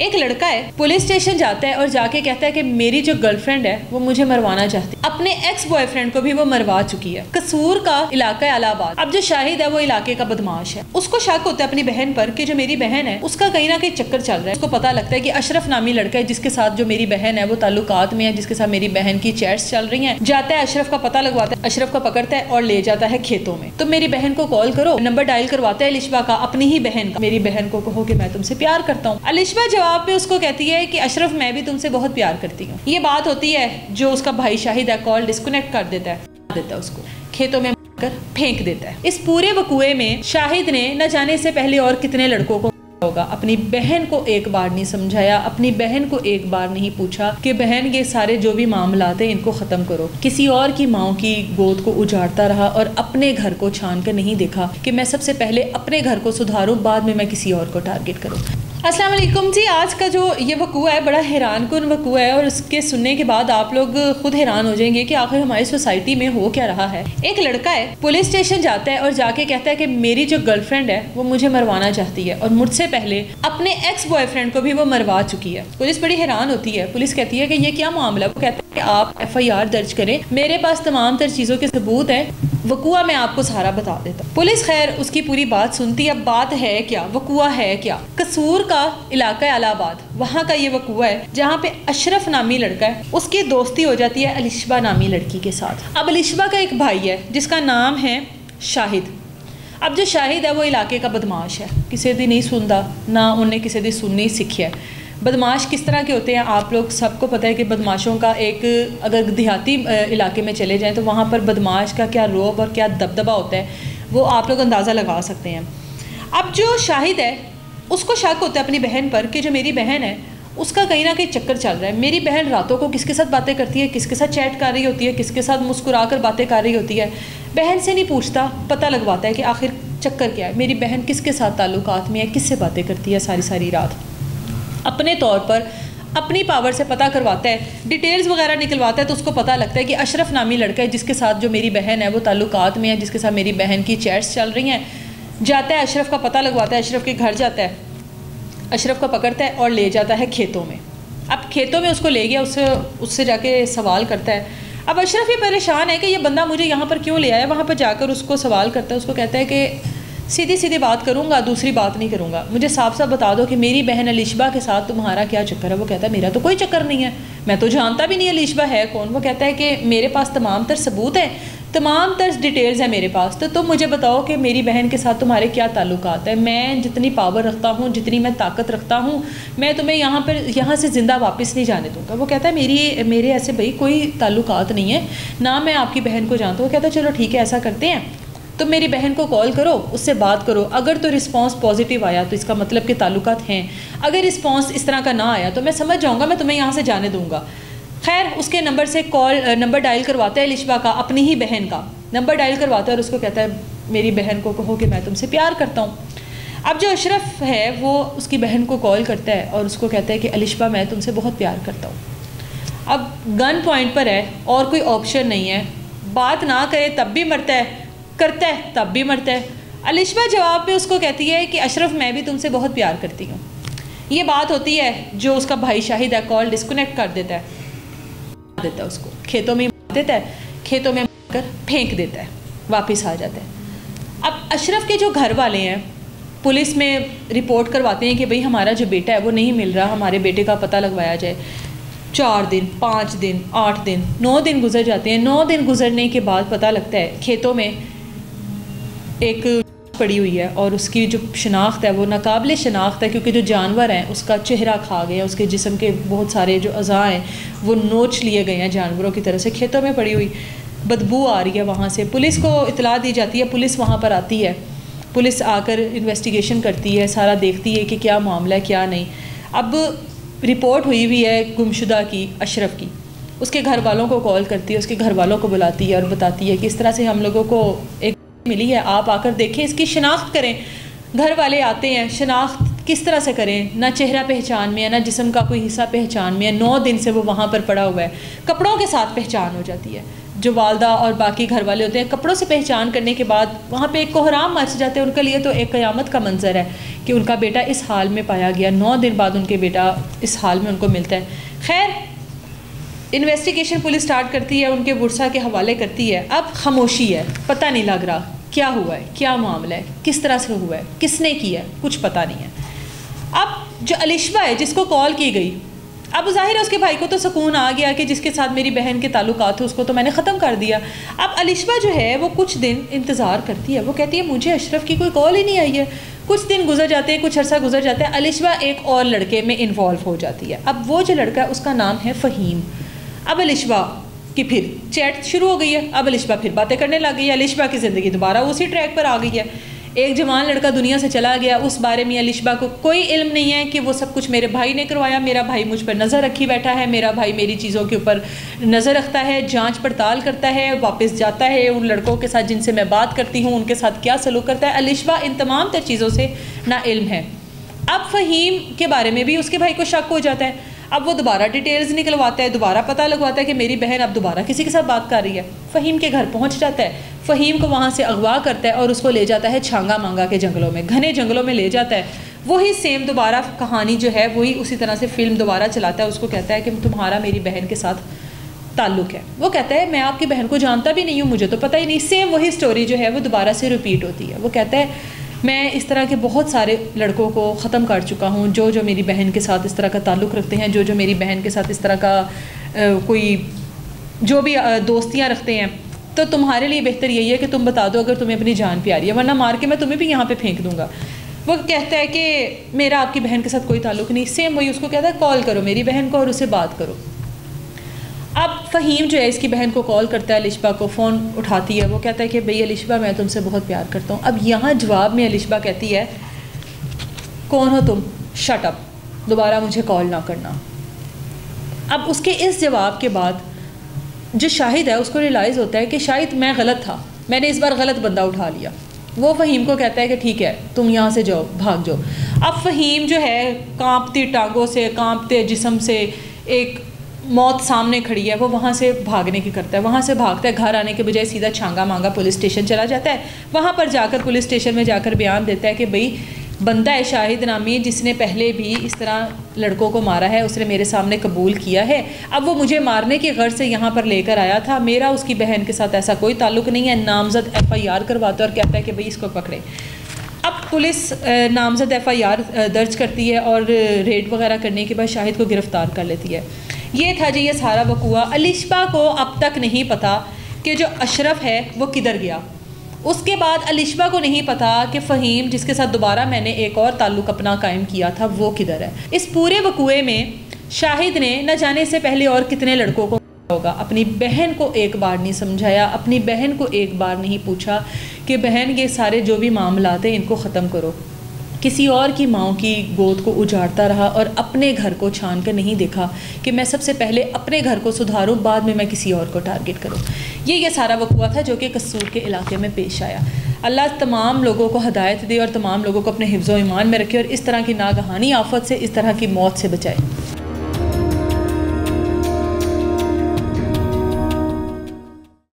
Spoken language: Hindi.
एक लड़का है पुलिस स्टेशन जाता है और जाके कहता है कि मेरी जो गर्लफ्रेंड है, वो मुझे मरवाना चाहती है। अपने एक्स बॉयफ्रेंड को भी वो मरवा चुकी है। कसूर का इलाका है इलाहाबाद अब जो शाहिद है, वो इलाके का बदमाश है। उसको शक होता है अपनी बहन पर कि जो मेरी बहन है, उसका कहीं ना कहीं चक्कर चल रहा है। उसको पता लगता है कि अशरफ नामी लड़का है, जिसके साथ जो मेरी बहन है, वो ताल्लुकात में है, जिसके साथ मेरी बहन की चैट्स चल रही हैं। जाता है, अशरफ का पता लगवाता है, अशरफ का पकड़ता है और ले जाता है खेतों में। तो मेरी बहन को कॉल करो नंबर डायल करवाता है अलिशबा का, अपनी ही बहन का। मेरी बहन को कहो कि मैं तुमसे प्यार करता हूँ। अलिशबा जवाब में उसको कहती है कि अशरफ, मैं भी तुमसे बहुत प्यार करती हूँ। ये बात होती है जो उसका भाई शाहिद कॉल डिस्कनेक्ट कर देता है। देता है उसको। खेतों में कर फेंक देता है। इस पूरे वकुए में शाहिद ने न जाने से पहले और कितने लड़कों को होगा। अपनी बहन को एक बार नहीं समझाया, अपनी बहन को एक बार नहीं पूछा कि बहन ये सारे जो भी मामला थे इनको ख़त्म करो। किसी और की माओ की गोद को उजाड़ता रहा और अपने घर को छान कर नहीं देखा कि मैं सबसे पहले अपने घर को सुधारूं, बाद में मैं किसी और को टारगेट करूँ। अस्सलाम वालेकुम जी, आज का जो ये वकूआ है, बड़ा हैरान कन वकूआ है और उसके सुनने के बाद आप लोग खुद हैरान हो जाएँगे कि आखिर हमारी सोसाइटी में हो क्या रहा है। एक लड़का है, पुलिस स्टेशन जाता है और जाके कहता है कि मेरी जो गर्लफ्रेंड है, वो मुझे मरवाना चाहती है और मुझसे पहले अपने एक्स बॉयफ्रेंड को भी वो मरवा चुकी है। पुलिस बड़ी हैरान होती है। पुलिस कहती है कि ये क्या मामला वो कहता है कि आप एफआईआर दर्ज करें। मेरे पास तमाम तर चीज़ों के सबूत हैं। वकुआ मैं आपको सारा बता देता। पुलिस खैर, उसकी पूरी बात सुनती, अब बात है क्या? वकुआ है क्या? कसूर का इलाका अलाहाबाद। वहाँ का ये वकुआ है, जहाँ पे अशरफ नामी लड़का है। उसकी दोस्ती हो जाती है अलिशबा नामी लड़की के साथ। अब अलिशबा का एक भाई है, जिसका नाम है शाहिद। अब जो शाहिद है, वो इलाके का बदमाश है। किसी दी नहीं सुनता, ना उन्हें किसी दी सुननी सीखी है। बदमाश किस तरह के होते हैं? आप लोग सबको पता है कि बदमाशों का एक, अगर देहाती इलाके में चले जाएँ तो वहाँ पर बदमाश का क्या रोब और क्या दबदबा होता है, वो आप लोग अंदाज़ा लगा सकते हैं। अब जो शाहिद है, उसको शक होता है अपनी बहन पर कि जो मेरी बहन है, उसका कहीं ना कहीं चक्कर चल रहा है। मेरी बहन रातों को किसके साथ बातें करती है, किसके साथ चैट कर रही होती है, किसके साथ मुस्कुरा कर बातें कर रही होती है, बहन से नहीं पूछता, पता लगवाता है कि आखिर चक्कर क्या है। मेरी बहन किसके साथ ताल्लुकात में है, किससे बातें करती है सारी सारी रात? अपने तौर पर अपनी पावर से पता करवाता है। डिटेल्स वगैरह निकलवाता है तो उसको पता लगता है कि अशरफ नामी लड़का है जिसके साथ जो मेरी बहन है, वो ताल्लुकात में है, जिसके साथ मेरी बहन की चैट्स चल रही हैं। जाता है, अशरफ का पता लगवाता है, अशरफ के घर जाता है। अशरफ को पकड़ता है और ले जाता है खेतों में। अब खेतों में उसको ले गया उससे उससे जाके सवाल करता है। अब अशरफ ये परेशान है कि ये बंदा मुझे यहाँ पर क्यों ले आया? वहाँ पर जाकर उसको सवाल करता है, उसको कहता है कि सीधी सीधी बात करूँगा, दूसरी बात नहीं करूँगा। मुझे साफ़ साफ़ बता दो कि मेरी बहन अलिशबा के साथ तुम्हारा क्या चक्कर है? वो कहता है, मेरा तो कोई चक्कर नहीं है। मैं तो जानता भी नहीं अलिशबा है कौन। वो कहता है कि मेरे पास तमाम तर सबूत हैं। तमाम तर डिटेल्स हैं मेरे पास। तो तुम मुझे बताओ कि मेरी बहन के साथ तुम्हारे क्या ताल्लुक है? मैं जितनी पावर रखता हूँ, जितनी मैं ताकत रखता हूँ, मैं तुम्हें यहाँ पर, यहाँ से ज़िंदा वापस नहीं जाने दूँगा। वो कहता है, मेरी, मेरे ऐसे भाई कोई ताल्लुक नहीं है। ना मैं आपकी बहन को जानता हूँ। वो कहता है, चलो ठीक है, ऐसा करते हैं। तो मेरी बहन को कॉल करो, उससे बात करो। अगर तो रिस्पांस पॉजिटिव आया तो इसका मतलब कि ताल्लुकात हैं। अगर रिस्पांस इस तरह का ना आया तो मैं समझ जाऊँगा, मैं तुम्हें यहाँ से जाने दूँगा। खैर, उसके नंबर से कॉल नंबर डायल करवाता है लिशबा का, अपनी ही बहन का। नंबर डायल करवाता है और उसको कहता है, मेरी बहन को कहो कि मैं तुमसे प्यार करता हूँ। अब जो अशरफ है, वो उसकी बहन को कॉल करता है और उसको कहता है कि अलिशबा मैं तुमसे बहुत प्यार करता हूँ। अब गन पॉइंट पर है, और कोई ऑप्शन नहीं है। बात ना करे, तब भी मरता है। करता है, तब भी मरता है। अलिशबा जवाब में उसको कहती है कि, अशरफ, मैं भी तुमसे बहुत प्यार करती हूँ। ये बात होती है जो उसका भाई शाहिद है, कॉल डिस्कनेक्ट कर देता है। देता है उसको। खेतों में देता है, खेतों में कर फेंक देता है, वापस आ जाता है। अब अशरफ के जो घर वाले हैं, पुलिस में रिपोर्ट करवाते हैं कि, भाई, हमारा जो बेटा है, वो नहीं मिल रहा, हमारे बेटे का पता लगवाया जाए। चार दिन, पाँच दिन, आठ दिन, नौ दिन गुजर जाते हैं। नौ दिन गुजरने के बाद पता लगता है, खेतों में एक पड़ी हुई है और उसकी जो शनाख्त है, वो नाकबिल शनाख्त है, क्योंकि जो जानवर हैं, उसका चेहरा खा गया उसके जिसम के बहुत सारे जो अज़ा हैं, वो नोच लिए गए हैं जानवरों की तरह से। खेतों में पड़ी हुई बदबू आ रही है वहाँ से। पुलिस को इतला दी जाती है, पुलिस वहाँ पर आती है। पुलिस आकर इन्वेस्टिगेशन करती है, सारा देखती है कि क्या मामला है, क्या नहीं। अब रिपोर्ट हुई हुई है गुमशुदा की, अशरफ की। उसके घर वालों को कॉल करती है, उसके घर वालों को बुलाती है और बताती है कि इस तरह से हम लोगों को एक मिली है, आप आकर देखें, इसकी शनाख्त करें। घर वाले आते हैं, शनाख्त किस तरह से करें? ना चेहरा पहचान में है, ना जिसम का कोई हिस्सा पहचान में है। नौ दिन से वो वहाँ पर पड़ा हुआ है। कपड़ों के साथ पहचान हो जाती है। जो वालदा और बाकी घर वाले होते हैं, कपड़ों से पहचान करने के बाद वहाँ पे एक कोहराम मच जाते हैं उनके लिए तो एक क़यामत का मंजर है कि उनका बेटा इस हाल में पाया गया। नौ दिन बाद उनके बेटा इस हाल में उनको मिलता है। खैर इन्वेस्टिगेशन पुलिस स्टार्ट करती है, उनके बुरसा के हवाले करती है। अब खामोशी है, पता नहीं लग रहा। क्या हुआ है? क्या मामला है? किस तरह से हुआ है? किसने किया है? कुछ पता नहीं है। अब जो अलिशबा है, जिसको कॉल की गई, अब ज़ाहिर है उसके भाई को तो सुकून आ गया कि जिसके साथ मेरी बहन के ताल्लुकात थे उसको तो मैंने ख़त्म कर दिया। अब अलिशबा जो है, वो कुछ दिन इंतज़ार करती है। वो कहती है, मुझे अशरफ की कोई कॉल ही नहीं आई है। कुछ दिन गुजर जाते हैं, कुछ अर्सा गुजर जाता है। अलिशबा एक और लड़के में इन्वॉल्व हो जाती है। अब वो जो लड़का है, उसका नाम है फ़हीम। अब अलिशबा की फिर चैट शुरू हो गई है। अब अलिशबा फिर बातें करने लग गई है। अलिशबा की ज़िंदगी दोबारा उसी ट्रैक पर आ गई है। एक जवान लड़का दुनिया से चला गया। उस बारे में अलिशबा को कोई इल्म नहीं है कि वो सब कुछ मेरे भाई ने करवाया। मेरा भाई मुझ पर नज़र रखी बैठा है। मेरा भाई मेरी चीज़ों के ऊपर नज़र रखता है, जाँच पड़ताल करता है, वापस जाता है। उन लड़कों के साथ जिनसे मैं बात करती हूँ, उनके साथ क्या सलूक करता है। अलिशबा इन तमाम तर चीज़ों से ना इल्म है। अब फ़हीम के बारे में भी उसके भाई को शक हो जाता है। अब वो दोबारा डिटेल्स निकलवाता है, दोबारा पता लगवाता है कि मेरी बहन अब दोबारा किसी के साथ बात कर रही है। फ़हीम के घर पहुँच जाता है। फ़हीम को वहाँ से अगवा करता है और उसको ले जाता है छांगा मांगा के जंगलों में, घने जंगलों में ले जाता है। वही सेम दोबारा कहानी जो है, वही उसी तरह से फ़िल्म दोबारा चलाता है, उसको कहता है कि तुम्हारा मेरी बहन के साथ ताल्लुक़ है। वो कहता है, मैं आपकी बहन को जानता भी नहीं हूँ, मुझे तो पता ही नहीं। सेम वही स्टोरी जो है, वो दोबारा से रिपीट होती है। वो कहता है मैं इस तरह के बहुत सारे लड़कों को ख़त्म कर चुका हूँ, जो जो मेरी बहन के साथ इस तरह का ताल्लुक़ रखते हैं, जो जो मेरी बहन के साथ इस तरह का कोई, जो भी दोस्तियाँ रखते हैं। तो तुम्हारे लिए बेहतर यही है कि तुम बता दो अगर तुम्हें अपनी जान प्यारी है, वरना मार के मैं तुम्हें भी यहाँ पे फेंक दूँगा। वो कहता है कि मेरा आपकी बहन के साथ कोई ताल्लुक़ नहीं सेम वही उसको कहता है कॉल करो मेरी बहन को और उससे बात करो। अब फ़हीम जो है, इसकी बहन को कॉल करता है, अलिशबा को फ़ोन उठाती है। वो कहता है कि, भई अलिशबा, मैं तुमसे बहुत प्यार करता हूँ। अब यहाँ जवाब में अलिशबा कहती है, कौन हो तुम? शट अप दोबारा मुझे कॉल ना करना. अब उसके इस जवाब के बाद जो शाहिद है, उसको रियलाइज़ होता है कि शायद मैं गलत था। मैंने इस बार गलत बंदा उठा लिया। वो फ़हीम को कहता है कि, ठीक है, तुम यहाँ से जाओ, भाग जाओ। अब फ़हीम जो है, कांपती टांगों से, कांपते जिसम से एक मौत सामने खड़ी है, वो वहाँ से भागने की करता है, वहाँ से भागता है, घर आने के बजाय सीधा छांगा मांगा पुलिस स्टेशन चला जाता है। वहाँ पर जाकर पुलिस स्टेशन में जाकर बयान देता है कि भाई बंदा है शाहिद नामी, जिसने पहले भी इस तरह लड़कों को मारा है, उसने मेरे सामने कबूल किया है। अब वो मुझे मारने के घर से यहाँ पर लेकर आया था, मेरा उसकी बहन के साथ ऐसा कोई ताल्लुक नहीं है, नामजद एफ़ आई आर करवाता है और कहता है कि भाई इसको पकड़े। अब पुलिस नामजद एफ़ आई आर दर्ज करती है और रेड वगैरह करने के बाद शाहिद को गिरफ़्तार कर लेती है। ये था जी ये सारा वकूआ। अलिशबा को अब तक नहीं पता कि जो अशरफ है, वो किधर गया। उसके बाद अलिशबा को नहीं पता कि फ़हीम, जिसके साथ दोबारा मैंने एक और ताल्लुक़ अपना कायम किया था, वो किधर है। इस पूरे वकूए में शाहिद ने न जाने से पहले और कितने लड़कों को होगा। अपनी बहन को एक बार नहीं समझाया, अपनी बहन को एक बार नहीं पूछा कि बहन, ये सारे जो भी मामला हैं, इनको ख़त्म करो। किसी और की माओ की गोद को उजाड़ता रहा और अपने घर को छान कर नहीं देखा कि मैं सबसे पहले अपने घर को सुधारूं, बाद में मैं किसी और को टारगेट करूँ। ये ये सारा वकुआ था जो कि कसूर के इलाके में पेश आया। अल्लाह तमाम लोगों को हदायत दे और तमाम लोगों को अपने हिफ्ज़ ईमान में रखे और इस तरह की नागहानी आफत से इस तरह की मौत से बचाए।